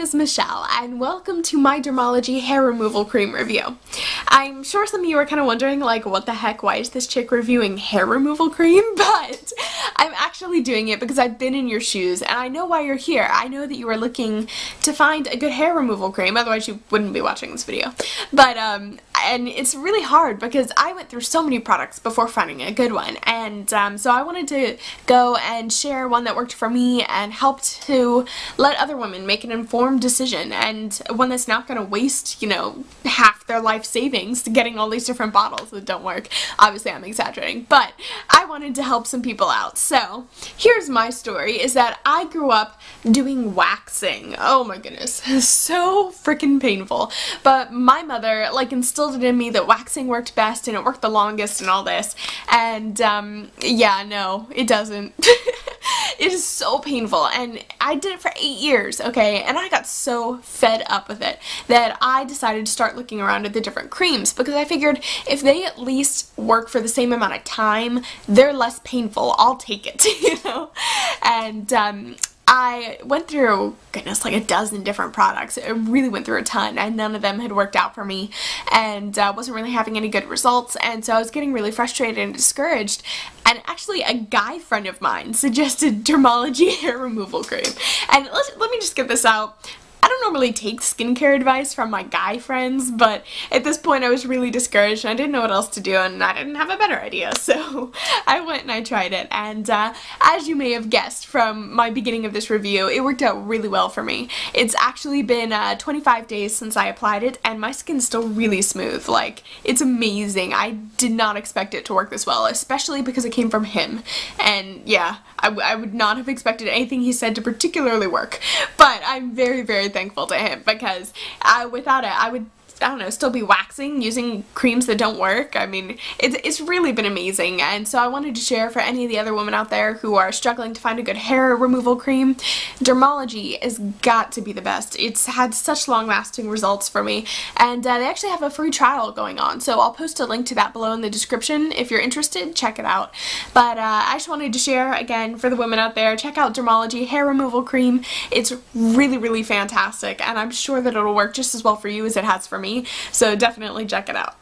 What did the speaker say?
is Michelle and welcome to my Dermology hair removal cream review. I'm sure some of you are kind of wondering like what the heck why is this chick reviewing hair removal cream but I'm actually doing it because I've been in your shoes and I know why you're here. I know that you are looking to find a good hair removal cream otherwise you wouldn't be watching this video but um and it's really hard because I went through so many products before finding a good one and um, so I wanted to go and share one that worked for me and helped to let other women make an informed decision and one that's not going to waste, you know, half their life savings getting all these different bottles that don't work. Obviously I'm exaggerating, but I wanted to help some people out. So here's my story is that I grew up doing waxing. Oh my goodness, so freaking painful. But my mother like instilled it in me that waxing worked best and it worked the longest and all this. And um, yeah, no, it doesn't. It is so painful and I did it for eight years, okay, and I got so fed up with it that I decided to start looking around at the different creams because I figured if they at least work for the same amount of time, they're less painful. I'll take it, you know? And um, I went through, goodness, like a dozen different products. I really went through a ton and none of them had worked out for me and uh, wasn't really having any good results and so I was getting really frustrated and discouraged and actually a guy friend of mine suggested dermology hair removal cream. And let me just get this out. I don't normally take skincare advice from my guy friends, but at this point I was really discouraged and I didn't know what else to do and I didn't have a better idea, so I went and I tried it. And uh, as you may have guessed from my beginning of this review, it worked out really well for me. It's actually been uh, 25 days since I applied it and my skin's still really smooth, like it's amazing. I did not expect it to work this well, especially because it came from him. And yeah, I, I would not have expected anything he said to particularly work, but I'm very, very thankful to him because I, without it, I would I don't know, still be waxing using creams that don't work. I mean, it's, it's really been amazing and so I wanted to share for any of the other women out there who are struggling to find a good hair removal cream. Dermology has got to be the best. It's had such long lasting results for me and uh, they actually have a free trial going on so I'll post a link to that below in the description. If you're interested, check it out. But uh, I just wanted to share again for the women out there, check out Dermology hair removal cream. It's really, really fantastic and I'm sure that it'll work just as well for you as it has for me me, so definitely check it out.